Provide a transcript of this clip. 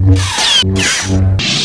Thank you.